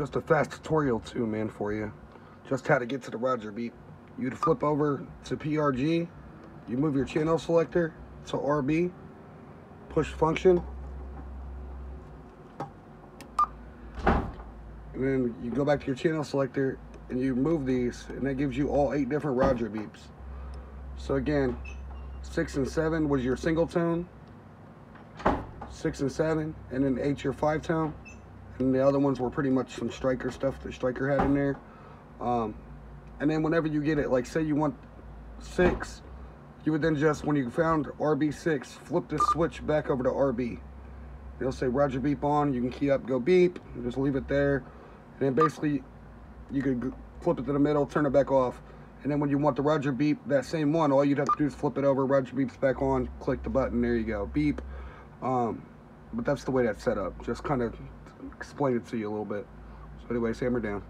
Just a fast tutorial too, man, for you. Just how to get to the Roger beep. You'd flip over to PRG. You move your channel selector to RB. Push function. And then you go back to your channel selector and you move these and that gives you all eight different Roger beeps. So again, six and seven was your single tone, six and seven, and then eight your five tone. And the other ones were pretty much some Stryker stuff that Stryker had in there. Um, and then whenever you get it, like say you want six, you would then just, when you found RB6, flip the switch back over to RB. It'll say Roger beep on, you can key up, go beep, just leave it there. And then basically, you could flip it to the middle, turn it back off. And then when you want the Roger beep, that same one, all you'd have to do is flip it over, Roger beeps back on, click the button, there you go, beep. Um, but that's the way that's set up. Just kind of explain it to you a little bit. So anyways, hammer down.